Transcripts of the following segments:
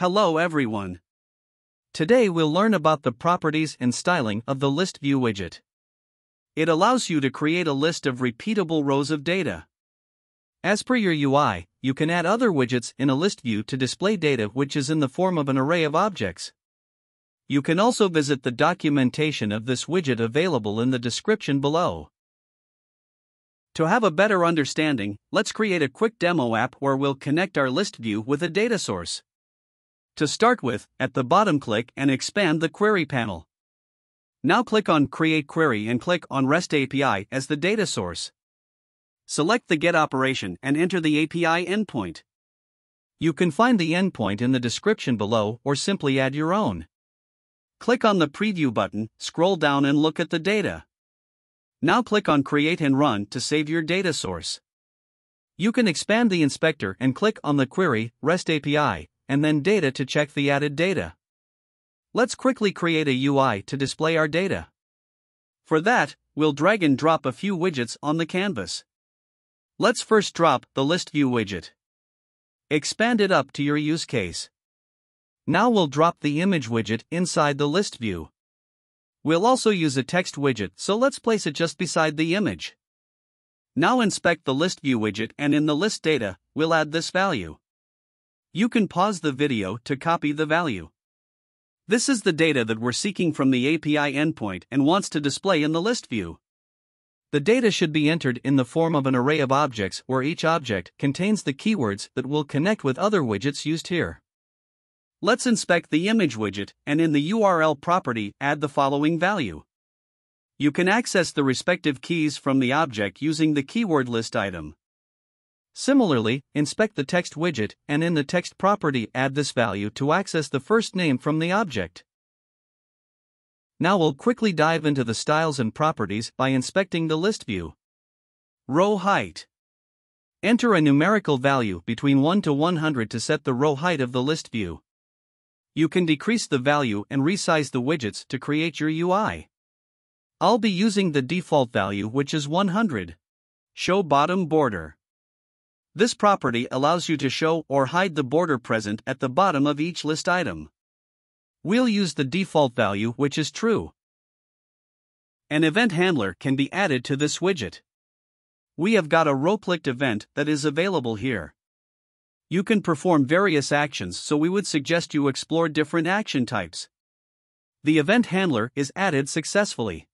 Hello everyone. Today we'll learn about the properties and styling of the List View widget. It allows you to create a list of repeatable rows of data. As per your UI, you can add other widgets in a list view to display data which is in the form of an array of objects. You can also visit the documentation of this widget available in the description below. To have a better understanding, let's create a quick demo app where we'll connect our list view with a data source. To start with, at the bottom click and expand the query panel. Now click on Create Query and click on REST API as the data source. Select the GET operation and enter the API endpoint. You can find the endpoint in the description below or simply add your own. Click on the Preview button, scroll down and look at the data. Now click on Create and Run to save your data source. You can expand the inspector and click on the Query, REST API, and then Data to check the added data. Let's quickly create a UI to display our data. For that, we'll drag and drop a few widgets on the canvas. Let's first drop the List View widget. Expand it up to your use case. Now we'll drop the image widget inside the list view. We'll also use a text widget, so let's place it just beside the image. Now inspect the list view widget and in the list data, we'll add this value. You can pause the video to copy the value. This is the data that we're seeking from the API endpoint and wants to display in the list view. The data should be entered in the form of an array of objects where each object contains the keywords that will connect with other widgets used here. Let's inspect the image widget and in the URL property add the following value. You can access the respective keys from the object using the keyword list item. Similarly, inspect the text widget and in the text property add this value to access the first name from the object. Now we'll quickly dive into the styles and properties by inspecting the list view. Row height. Enter a numerical value between 1 to 100 to set the row height of the list view. You can decrease the value and resize the widgets to create your UI. I'll be using the default value which is 100. Show bottom border. This property allows you to show or hide the border present at the bottom of each list item. We'll use the default value which is true. An event handler can be added to this widget. We have got a row-clicked event that is available here. You can perform various actions so we would suggest you explore different action types. The event handler is added successfully.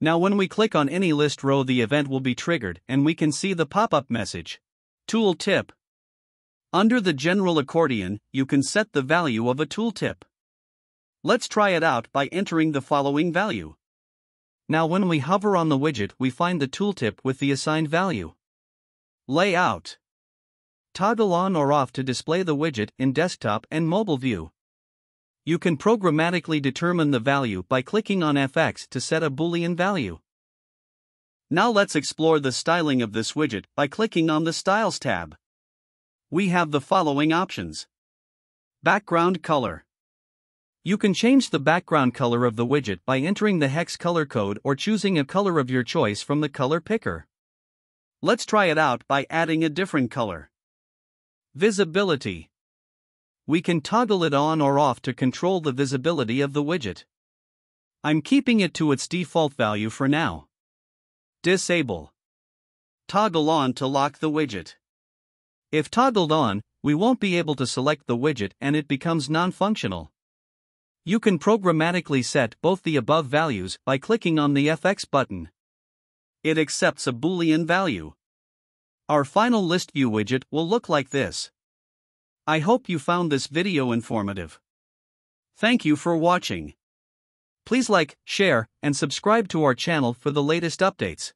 Now when we click on any list row the event will be triggered and we can see the pop-up message. Tooltip. Under the general accordion, you can set the value of a tooltip. Let's try it out by entering the following value. Now when we hover on the widget we find the tooltip with the assigned value. Layout. Toggle on or off to display the widget in desktop and mobile view. You can programmatically determine the value by clicking on FX to set a Boolean value. Now let's explore the styling of this widget by clicking on the Styles tab. We have the following options. Background color. You can change the background color of the widget by entering the hex color code or choosing a color of your choice from the color picker. Let's try it out by adding a different color. Visibility. We can toggle it on or off to control the visibility of the widget. I'm keeping it to its default value for now. Disable. Toggle on to lock the widget. If toggled on, we won't be able to select the widget and it becomes non-functional. You can programmatically set both the above values by clicking on the FX button. It accepts a Boolean value. Our final list view widget will look like this. I hope you found this video informative. Thank you for watching. Please like, share, and subscribe to our channel for the latest updates.